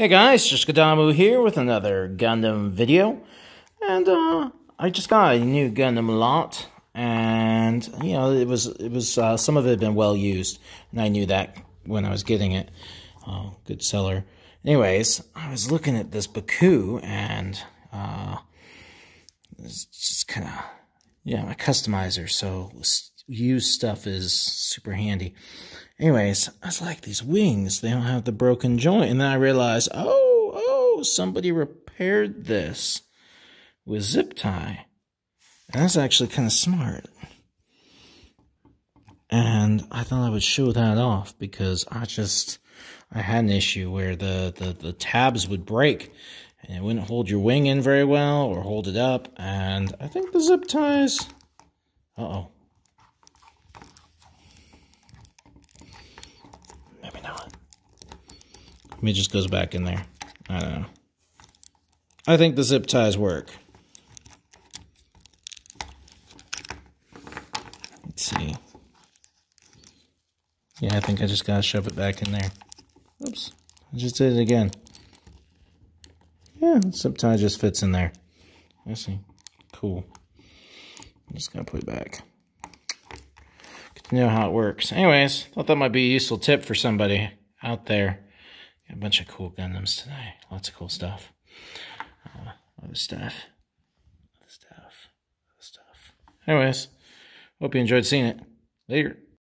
Hey guys, Shishkadamu here with another Gundam video. And uh I just got a new Gundam lot and you know, it was it was uh, some of it had been well used and I knew that when I was getting it. Oh, good seller. Anyways, I was looking at this BuCUE and uh it's just kind of yeah, my customizer, so used stuff is super handy. Anyways, I was like, these wings, they don't have the broken joint. And then I realized, oh, oh, somebody repaired this with zip tie. And that's actually kind of smart. And I thought I would show that off because I just, I had an issue where the, the, the tabs would break and it wouldn't hold your wing in very well or hold it up. And I think the zip ties, uh-oh. It just goes back in there. I don't know. I think the zip ties work. Let's see. Yeah, I think I just gotta shove it back in there. Oops. I just did it again. Yeah, zip tie just fits in there. I see. Cool. I'm just gonna put it back. Get to know how it works. Anyways, thought that might be a useful tip for somebody out there. Got a bunch of cool Gundams today. Lots of cool stuff. Uh, other stuff. Other stuff. Other stuff. Anyways, hope you enjoyed seeing it. Later.